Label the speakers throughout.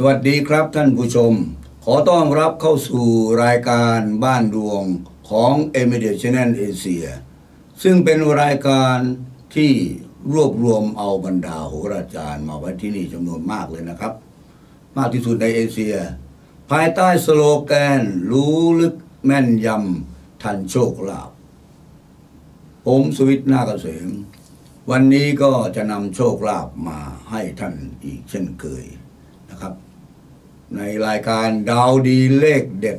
Speaker 1: สวัสดีครับท่านผู้ชม ขอต้อนรับเข้าสู่รายการบ้านดวงของ e m i d a t i o n a l Asia ซึ่งเป็นรายการที่รวบรวมเอาบรรดาโหราจารย์มาไว้ที่นี่จำนวนมากเลยนะครับ มากที่สุดในเอเชีย ภายใต้สโลแกน รู้ลึกแม่นยำทันโชคลาภผมสวิทย์นาเกษมวันนี้ก็จะนำโชคลาภมาให้ท่านอีกเช่นเคยนะครับ ในรายการดาวดีเลขเด็ด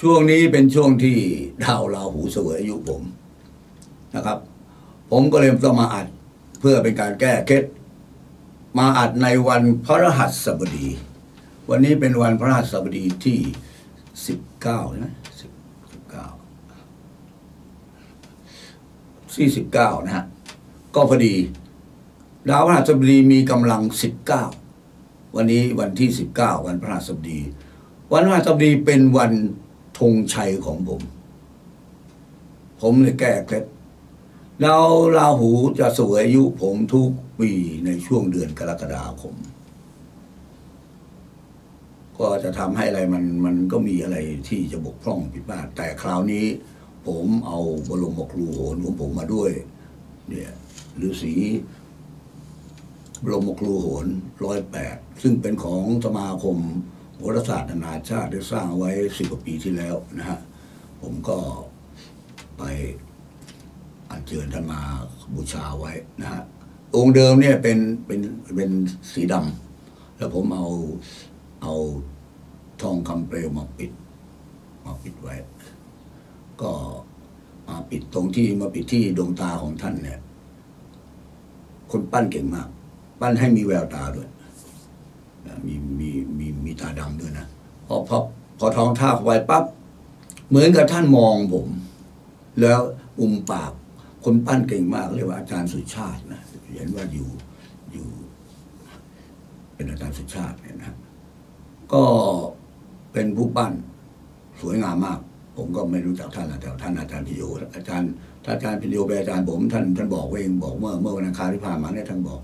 Speaker 1: ช่วงนี้เป็นช่วงที่ดาวราหูเสวยอายุผมนะครับ ผมก็เลยต้องมาอัดเพื่อเป็นการแก้เคล็ดมาอัดในวันพระรหัสบดี วันนี้เป็นวันพระรหัสบดีที่สิบเก้าใช่ไหมสิบเก้าสี่สิบเก้านะฮะก็พอดี ดาวพระหัสบดีมีกำลังสิบเก้าวันนี้วันที่สิบเก้าวันพระหัสบดี วันพระหัสบดีเป็นวันธงชัยของผม ผมเลยแก้เคล็ดแล้วราหูจะสวยอายุผมทุกปีในช่วงเดือนกรกฎาคม ก็จะทำให้อะไรมันมันก็มีอะไรที่จะบกพร่องผิดพลาดแต่คราวนี้ ผมเอาบรมครูโหนของผมมาด้วย เนี่ยฤาษี บรมครูโหนร้อยแปดซึ่งเป็นของสมาคมโหราศาสตร์นานาชาติได้สร้างไว้สิบกว่าปีที่แล้วนะฮะผมก็ไปอัญเชิญท่านมาบูชาไว้นะฮะองค์เดิมเนี่ยเป็นเป็นเป็นสีดำแล้วผมเอาเอาทองคำเปลวมาปิด มาปิดไว้ ก็มาปิดตรงที่มาปิดที่ดวงตาของท่านเนี่ย คนปั้นเก่งมาก ปั้นให้มีแววตาด้วยมีมีมีมีตาดำด้วยนะพอพอพอทองท่าไว้ปั๊บเหมือนกับท่านมองผม แล้วอุมปากคนปั้นเก่งมาก เรียกว่าอาจารย์สุชาตินะเห็นว่าอยู่อยู่ เป็นอาจารย์สุชาติเนี่ยนะก็เป็นผู้ปั้นสวยงามมาก ผมก็ไม่รู้จักท่านแต่ท่านอาจารย์พิโยอาจารย์ถ้าอาจารย์พิโยเป็นอาจารย์ผมท่านท่านบอกเองบอกเมื่อเมื่อวันอังคารที่ผ่านมาเนี่ยท่านบอก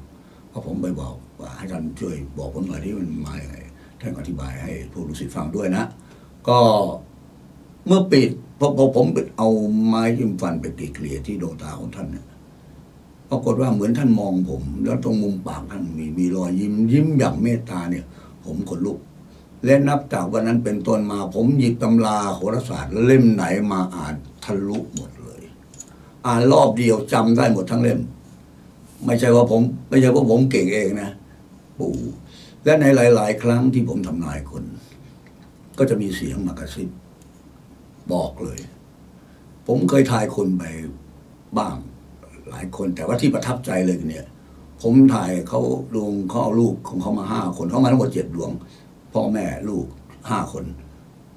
Speaker 1: พราะผมไปบอกว่าให้ท่านช่วยบอกผมหน่อยที่มันมาอย่างไรท่านอธิบายให้ผู้รู้สิทธิ์ฟังด้วยนะ ก็เมื่อปิดพอพอผมเอาไม้ยิ้มฟันไปตีเกลี่ยที่ดวงตาของท่านเนี่ยปรากฏว่าเหมือนท่านมองผม แล้วตรงมุมปากท่านมีมีรอยยิ้มยิ้มอย่างเมตตาเนี่ย ผมขนลุก และนับจากวันนั้นเป็นต้นมา ผมหยิบตำราโหราศาสตร์เล่มไหนมาอ่านทะลุหมดเลย อ่านรอบเดียวจำได้หมดทั้งเล่ม ไม่ใช่ว่าผม ไม่ใช่ว่าผมเก่งเองนะปู่และในหลาย ๆ ครั้งที่ผมทำนายคน ก็จะมีเสียงมากระซิบบอกเลย ผมเคยทายคนไปบ้าง หลายคนแต่ว่าที่ประทับใจเลยเนี่ย ผมถ่ายเขาดวงเขาเอาลูกของเขามาห้าคนเขามาทั้งหมดเจ็ดดวง พ่อแม่ลูกห้าคน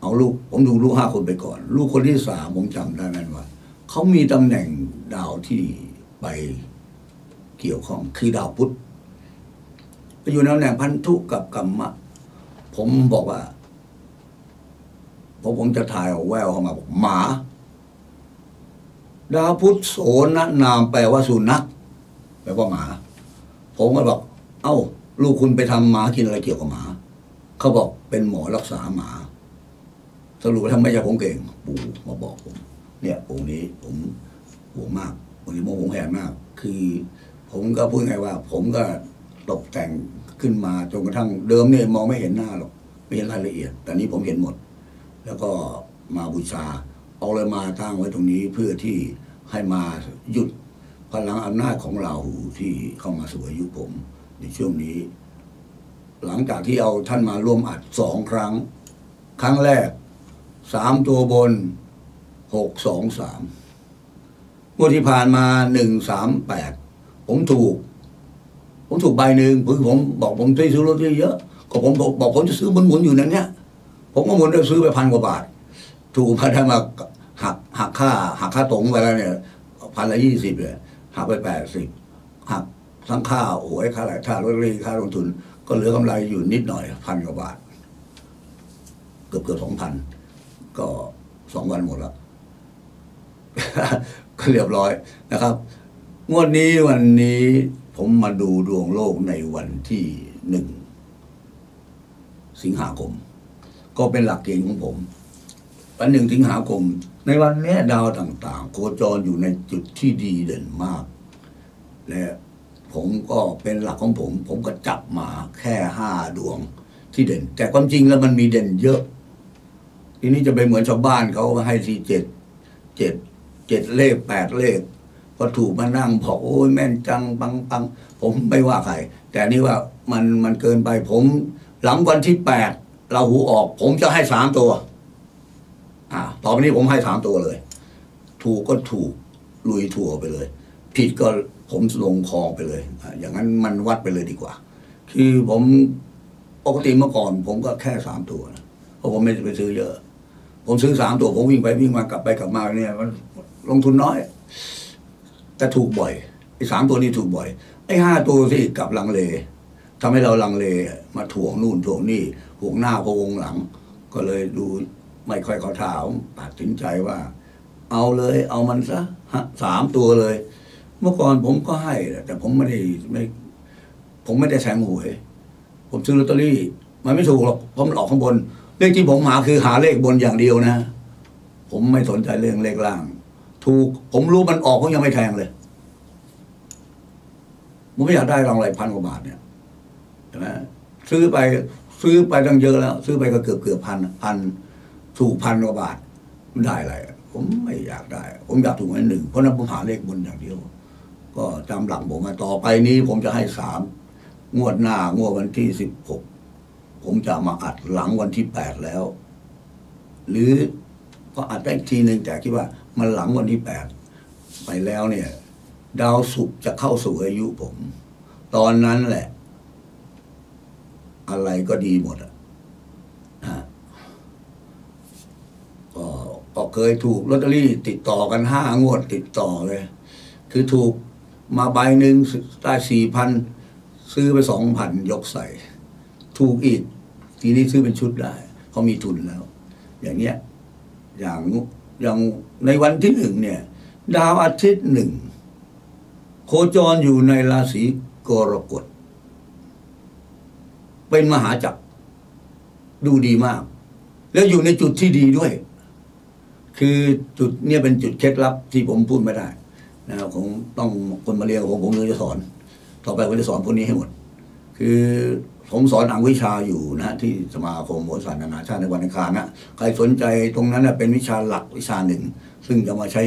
Speaker 1: เอาลูก ผมดูลูกห้าคนไปก่อน ลูกคนที่สามผมจำได้แม่นว่าเขามีตำแหน่งดาวที่ไป เกี่ยวข้องคือดาวพุธไปอยู่ในตำแหน่งพันธุกับกรรมะ ผมบอกว่าพอผมจะถ่ายเอาแววเข้ามาบอกหมา ดาวพุธโสนนามแปลว่าสุนัขแปลว่าหมา ผมก็บอก เอ้า ลูกคุณไปทำหมากินอะไรเกี่ยวกับหมา เขาบอกเป็นหมอรักษาหมาสรุปทำไม่ใช่ผมเก่ง ปู่มาบอกผม เนี่ยองค์นี้ผมห่วงมากองค์นี้โมโหแหนมาก คือ ผมก็พูดไงว่า ผมก็ตกแต่งขึ้นมาจนกระทั่งเดิมเนี่ยมองไม่เห็นหน้าหรอกไม่เห็นรายละเอียด แต่นี้ผมเห็นหมด แล้วก็มาบูชา เอาเลยมาตั้งไว้ตรงนี้เพื่อที่ให้มาหยุดพลังอำนาจของเราที่เข้ามาสู่อายุผม ในช่วงนี้ หลังจากที่เอาท่านมาร่วมอัดสองครั้ง ครั้งแรกสามตัวบนหกสองสามงวดที่ผ่านมาหนึ่งสามแปด ผมถูก ผมถูกใบหนึ่งผมผมบอกผมได้ซื้อรถเยอะก็ผมบอกบอกผมจะซื้อหมุนๆอยู่นั้นเนี้ยผมก็หมุนได้ซื้อไปพันกว่าบาท ถูกพันธมาหักหักค่า หักค่าตรงไปแล้วเนี่ยพันละยี่สิบเลยหักไปแปดสิบหักทั้งค่าหวยค่าอะไรค่ารถเรีค่าลงทุน ก็เหลือกำไรอยู่นิดหน่อยพันกว่าบาท เกือบเกือบสองพันก็สองวันหมดแล้วก็เรียบร้อยนะครับ งวดนี้วันนี้ผมมาดูดวงโลกในวันที่หนึ่งสิงหาคม ก็เป็นหลักเกณฑ์ของผมวันหนึ่งสิงหาคม ในวันนี้ดาวต่าง ๆ โคจรอยู่ในจุดที่ดีเด่นมาก และผมก็เป็นหลักของผม ผมก็จับมาแค่ห้าดวงที่เด่น แต่ความจริงแล้วมันมีเด่นเยอะ ทีนี้จะไปเหมือนชาวบ้านเขาให้ที่เจ็ดเจ็ดเจ็ดเลขแปดเลข พอถูกมานั่งบอกโอ้ยแม่นจังปังปังผมไม่ว่าใครแต่นี่ว่ามันมันเกินไปผม หลังวันที่แปดเราหูออก ผมจะให้สามตัว อ่าต่อไปนี้ผมให้สามตัวเลย ถูกก็ถูกลุยถั่วไปเลย ผิดก็ผมลงคลองไปเลยออย่างนั้นมันวัดไปเลยดีกว่า คือผมปกติเมื่อก่อน ผมก็แค่สามตัวนะเพราะผมไม่ได้ไปซื้อเยอะ ผมซื้อสามตัว ผมวิ่งไปวิ่งมากลับไปกลับมาเนี่ยมันลงทุนน้อย แต่ถูกบ่อยไอ้สามตัวนี้ถูกบ่อย ไอ้ห้าตัวที่กลับลังเลทำให้เราลังเลมาถ่วงนู่นถ่วงนี่ห่วงหน้าพะวงหลัง ก็เลยดูไม่ค่อยเขาถามตัดสินใจว่า เอาเลย เอามันซะฮะสามตัวเลย เมื่อก่อนผมก็ให้แต่ผมไม่ได้ไม่ ผมไม่ได้แทงหวยผมซื้อลอตเตอรี่ มันไม่ถูกหรอกเพราะมันออกข้างบน เลขที่ผมหาคือหาเลขบนอย่างเดียวนะ ผมไม่สนใจเรื่องเลขล่าง ถูก ผมรู้มันออกผมยังไม่แทงเลยผมไม่อยากได้รางวัลพันกว่าบาทเนี่ยใช่ไหมซื้อไปซื้อไปตั้งเยอะแล้ว ซื้อไปก็เกือบเกือบพันพันถูกพันกว่าบาทไมันได้อะไรผมไม่อยากได้ ผมอยากถูกอันหนึ่งเพราะนั้นผมหาเลขบนอย่างเดียว ก็จำหลังผมมาต่อไปนี้ ผมจะให้สามงวดหน้างวดวันที่สิบหกผมจะมาอัดหลังวันที่แปดแล้ว หรือก็อัดได้อีกทีหนึ่งแต่คิดว่า มันหลังวันที่แปดไปแล้วเนี่ย ดาวศุกร์จะเข้าสู่อายุผม ตอนนั้นแหละ อะไรก็ดีหมดอะนะก็ก็เคยถูกลอตเตอรี่ติดต่อกันห้างวดติดต่อเลย คือถูกมาใบหนึ่งได้สี่พันซื้อไปสองพันยกใส่ ถูกอีก ทีนี้ซื้อเป็นชุดได้เขามีทุนแล้ว อย่างเงี้ย อย่าง อย่างในวันที่หนึ่งเนี่ย ดาวอาทิตย์หนึ่งโคจรอยู่ในราศีกรกฎ เป็นมหาจักร ดูดีมาก แล้วอยู่ในจุดที่ดีด้วย คือจุดเนี่ยเป็นจุดเคล็ดลับที่ผมพูดไม่ได้นะครับผมต้องคนมาเรียนผมผมเลยจะสอน ต่อไปผมจะสอนพวกนี้ให้หมด คือ ผมสอนอังวิชาอยู่นะที่สมาคมโหราศาสตร์นานาชาติในวันอังคารนะใครสนใจตรงนั้นนะเป็นวิชาหลักวิชาหนึ่ง ซึ่งจะมาใช้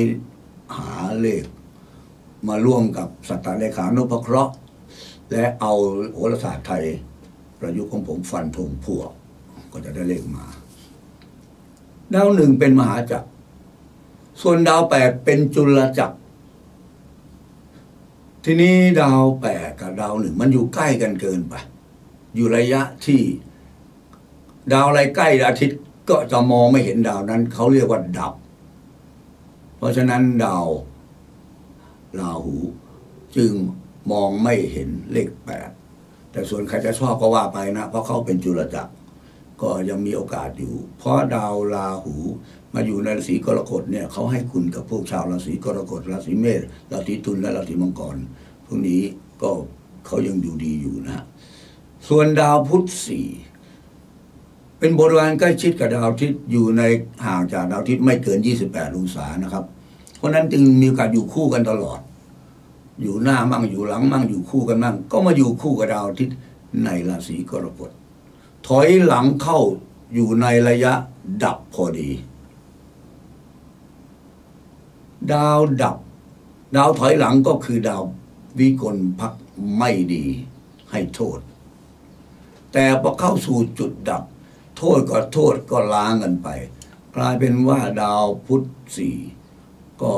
Speaker 1: หาเลข มาร่วมกับสัตตเลขานุปเคราะห์ และเอาโหราศาสตร์ไทย ประยุกต์ของผมฟันธงพวก ก็จะได้เลขมาดาวหนึ่งเป็นมหาจักร ส่วนดาวแปดเป็นจุลจักร ทีนี้ดาวแปดกับดาวหนึ่งมันอยู่ใกล้กันเกินไป อยู่ระยะที่ดาวอะไรใกล้อาทิตย์ก็จะมองไม่เห็นดาวนั้น เขาเรียกว่าดับ เพราะฉะนั้นดาวราหู จึงมองไม่เห็นเลขแปดแต่ส่วนใครจะชอบก็ว่าไปนะ เพราะเขาเป็นจุลจักร ก็ยังมีโอกาสอยู่ เพราะดาวราหูมาอยู่ในราศีกรกฎเนี่ยเขาให้คุณกับพวกชาวราศีกรกฎราศีเมษราศีตุลและราศีมังกรพวกนี้ก็เขายังอยู่ดีอยู่นะ ส่วนดาวพุธสี่เป็นบริวารใกล้ชิดกับดาวอาทิตย์อยู่ในห่างจากดาวอาทิตย์ไม่เกิน 28องศานะครับ เพราะนั้นจึงมีโอกาสอยู่คู่กันตลอด อยู่หน้ามั่งอยู่หลังมั่งอยู่คู่กันมั่ง ก็มาอยู่คู่กับดาวอาทิตย์ในราศีกรกฎถอยหลังเข้าอยู่ในระยะดับพอดี ดาวดับ ดาวถอยหลังก็คือดาววิกลพักไม่ดีให้โทษ แต่พอเข้าสู่จุดดับ โทษก็โทษก็ล้างกันไป กลายเป็นว่าดาวพุธสี่ก็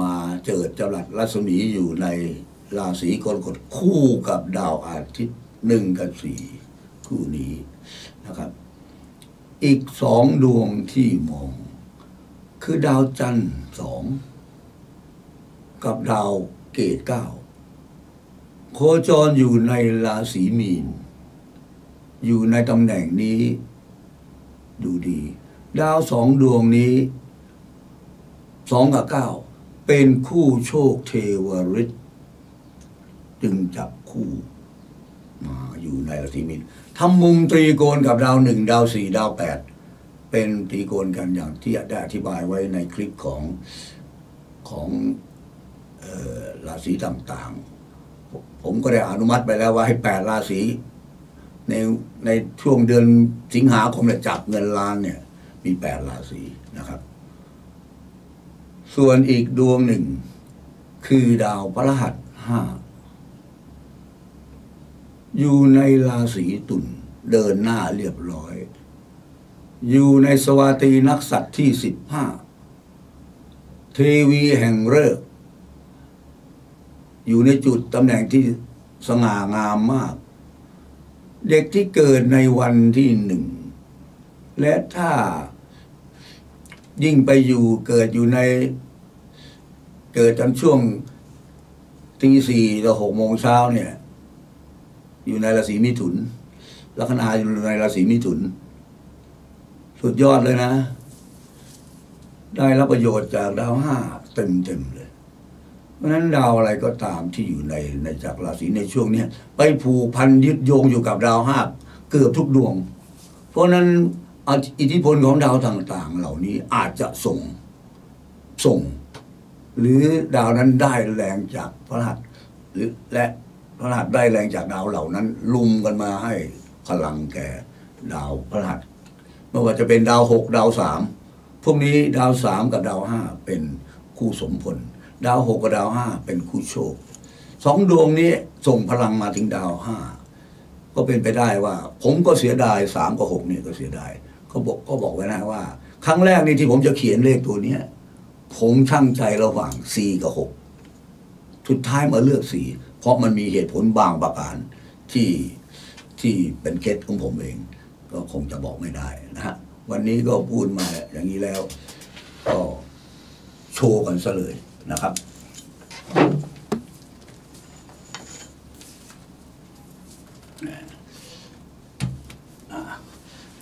Speaker 1: มาเจิดจรัสรัศมีอยู่ในราศีกรกฎคู่กับดาวอาทิตย์หนึ่งกับสี่คู่นี้นะครับ อีกสองดวงที่มอง คือดาวจันทร์สองกับดาวเกตเก้าโคจรอยู่ในราศีมีน อยู่ในตำแหน่งนี้ ดูดี ดาวสองดวงนี้สองกับเก้าเป็นคู่โชคเทวฤทธิ์จึงจับคู่มาอยู่ในราศีมีนทำมุมตรีโกณกับดาวหนึ่งดาวสี่ดาวแปดเป็นตรีโกณกันอย่างที่ได้อธิบายไว้ในคลิปของของออราศีต่างๆ ผมก็ได้อนุมัติไปแล้วว่าให้แปดราศี ในในช่วงเดือนสิงหาคมเนี่ยจับเงินล้านเนี่ย มีแปดราศีนะครับ ส่วนอีกดวงหนึ่ง คือดาวพระหัสห้าอยู่ในราศีตุลเดินหน้าเรียบร้อย อยู่ในสวาตีนักสัตว์ที่สิบห้าเทวีแห่งเลิกอยู่ในจุดตำแหน่งที่สง่างามมาก เด็กที่เกิดในวันที่หนึ่ง และถ้ายิ่งไปอยู่เกิดอยู่ใน เกิดตอนช่วงตีสี่ต่อหกโมงเช้าเนี่ย อยู่ในราศีมิถุน ลัคนาอยู่ในราศีมิถุน สุดยอดเลยนะ ได้รับประโยชน์จากดาวห้าเต็มเต็มๆเลย เพราะนั้นดาวอะไรก็ตามที่อยู่ในในจากราศีในช่วงนี้ไปผูกพันยึดโยงอยู่กับดาวห้าเกือบทุกดวง เพราะนั้นอิทธิพลของดาวต่างๆ เหล่านี้อาจจะส่งส่ง หรือดาวนั้นได้แรงจากพระหัสหรือและพระหัสได้แรงจากดาวเหล่านั้น ลุมกันมาให้พลังแก่ดาวพระหัสไม่ว่าจะเป็นดาวหกดาวสามพวกนี้ดาวสามกับดาวห้าเป็นคู่สมพล ดาวหกกับดาวห้าเป็นคู่โชคสองดวงนี้ส่งพลังมาถึงดาวห้าก็เป็นไปได้ว่า ผมก็เสียดายสามกับหกเนี่ยก็เสียดายเขาบอกก็บอกไว้นะว่า ครั้งแรกนี่ที่ผมจะเขียนเลขตัวเนี้ยผมช่างใจระหว่างสี่กับหกสุดท้ายมาเลือกสี่เพราะมันมีเหตุผลบางประการที่ที่เป็นเคล็ดของผมเอง ก็คงจะบอกไม่ได้นะฮะวันนี้ก็พูดมาอย่างนี้แล้ว ก็โชว์กันซะเลย นะครับ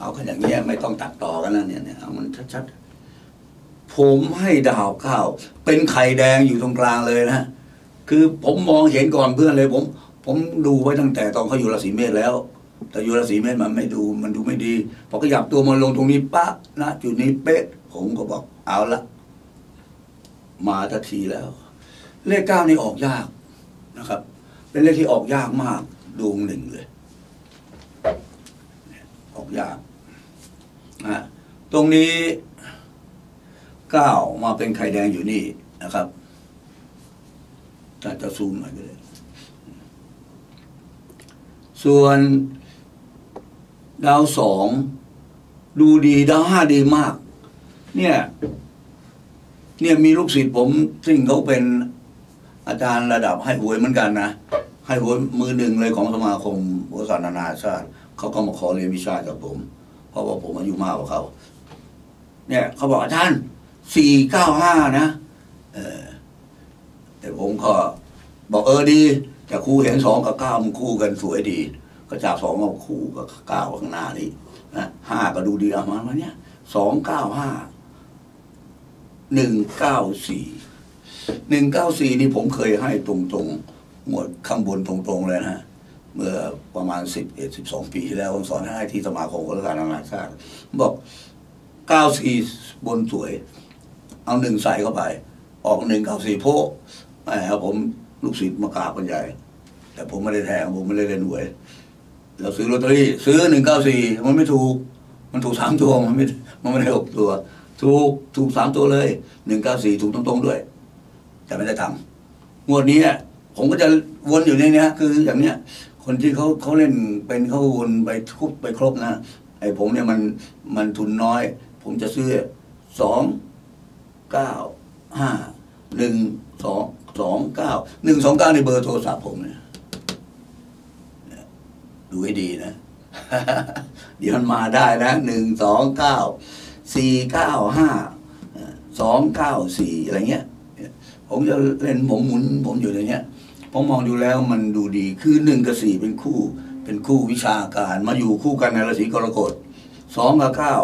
Speaker 1: เอากันอย่างเงี้ยไม่ต้องตัดต่อกันแล้วเนี่ยเนี่ยเอามันชัดๆ ผมให้ดาวเก้าเป็นไข่แดงอยู่ตรงกลางเลยนะคือผมมองเห็นก่อนเพื่อนเลยผม ผมดูไว้ตั้งแต่ตอนเขาอยู่ราศีเมษแล้ว แต่อยู่ราศีเมษมันไม่ดูมันดูไม่ดีพอขยับตัวมาลงตรงนี้ปะนะจุดนี้เป๊ะผมก็บอกเอาละ มาทันทีแล้ว เลขเก้านี่ออกยากนะครับ เป็นเลขที่ออกยากมากดวงหนึ่งเลย ออกยากนะตรงนี้เก้ามาเป็นไข่แดงอยู่นี่นะครับถ้าจะซูมหน่อยก็ได้ส่วนดาวสองดูดีดาวห้าดีมาก เนี่ย เนี่ยมีลูกศิษย์ผมซึ่งเขาเป็นอาจารย์ระดับให้หวยเหมือนกันนะให้หวยมือหนึ่งเลยของสมาคมบริษัทนานาชาติเขาก็มาขอเรียนวิชาจากผม เพราะว่าผมอายุมากกว่าเขาเนี่ยเขาบอกอาจารย์สี่เก้าห้านะเออแต่ผมก็บอกเออดีแต่ครูเห็นสองกับเก้ามันคู่กันสวยดี ก็จากสองมาคู่กับเก้าข้างหน้านี่นะห้าก็ดูดีเอามามาเนี่ยสองเก้าห้า หนึ่งเก้าสี่หนึ่งเก้าสี่นี่ผมเคยให้ตรงๆหมวดข้างบนตรงๆเลยนะเมื่อประมาณสิบเอ็ดสิบสองปีที่แล้วผมสอนให้ที่สมาคมกรการนานาชาติบอกเก้าสี่บนสวย เอาหนึ่งใส่เข้าไป ออกหนึ่งเก้าสี่โพะแหมผมลูกศิษย์มากราบกันใหญ่ แต่ผมไม่ได้แทงผมไม่ได้เล่นหวยเราซื้อลอตเตอรี่ซื้อหนึ่งเก้าสี่มันไม่ถูก มันถูกสามตัวมันไม่มันไม่ได้หกตัว ถูกถูกสามตัวเลยหนึ่งเก้าสี่ถูกตรงๆด้วย แต่ไม่ได้ทำงวดนี้ผมก็จะวนอยู่ในนี้ยคืออย่างเนี้ย คนที่เขาเขาเล่นเป็นเขาวนไปทุบไปครบนะไอ้ผมเนี่ยมันมันทุนน้อย ผมจะซื้อสองเก้าห้าหนึ่งสองสองเก้าหนึ่งสองเก้าในเบอร์โทรศัพท์ผมเนี่ยดูให้ดีนะ เดี๋ยวมันมาได้นะหนึ่งสองเก้า สี่เก้าห้าสองเก้าสี่อะไรเงี้ย ผมจะเล่นผมหมุนผมอยู่อย่างเงี้ยผมมองดูแล้วมันดูดีคือหนึ่งกับสี่เป็นคู่ เป็นคู่วิชาการ มาอยู่คู่กันในราศีกรกฎสองกับเก้า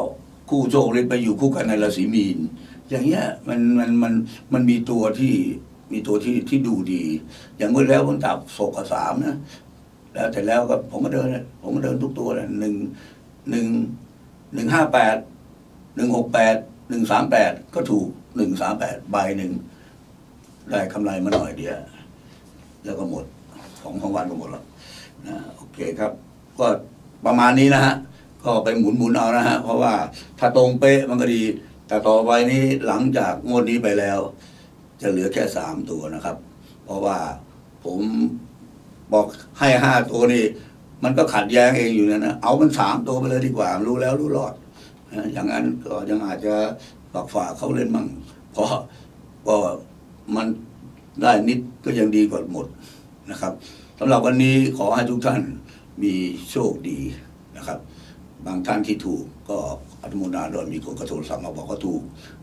Speaker 1: คู่โชคฤทธิ์ไปอยู่คู่กันในราศีมีน อย่างเงี้ยมันมันมันมันมีตัวที่มีตัวที่ที่ดูดี อย่างเมื่อแล้วผมจับโศกกับสามนะแล้วแต่แล้วก็ผมก็เดินเนี่ยผมก็เดินทุกตัวเลยหนึ่งหนึ่งหนึ่งห้าแปด หนึ่งหกแปดหนึ่งสามแปดก็ถูกหนึ่งสามแปดใบหนึ่งได้กำไรมาหน่อยเดียว แล้วก็หมดของของวันก็หมดแล้วนะโอเคครับ ก็ประมาณนี้นะฮะ ก็ไปหมุนหมุนเอานะฮะ เพราะว่าถ้าตรงเป๊ะมันก็ดี แต่ต่อไปนี้หลังจากงวดนี้ไปแล้ว จะเหลือแค่สามตัวนะครับ เพราะว่าผมบอกให้ห้าตัวนี่ มันก็ขัดแย้งเองอยู่เนยนะเอามันสามตัวไปเลยดีกว่า รู้แล้วรู้รอด อย่างนั้นก็ยังอาจจะฝากฝากเขาเล่นมั่งเพราะก็มันได้นิดก็ยังดีกว่าหมดนะครับสำหรับวันนี้ขอให้ทุกท่านมีโชคดีนะครับ บางท่านที่ถูกก็อนุโมนาโดยมีคนกระโทรศัพท์มาบอกเขาถูก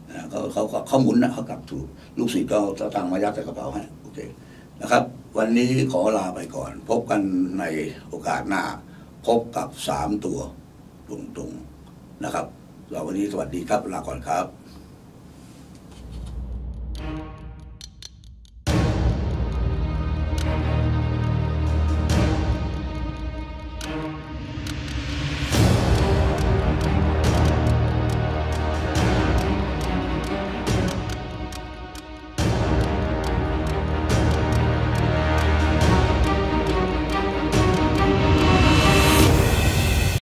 Speaker 1: นะเขาเขาเขาหมุนนะเขากลับถูก ลูกศิษย์ก็เอาตังมายัดใส่กระเป๋าให้โอเคนะครับ วันนี้ขอลาไปก่อน พบกันในโอกาสหน้า พบกับสามตัวตรงๆนะครับ เราวันนี้สวัสดีครับลาก่อนครับ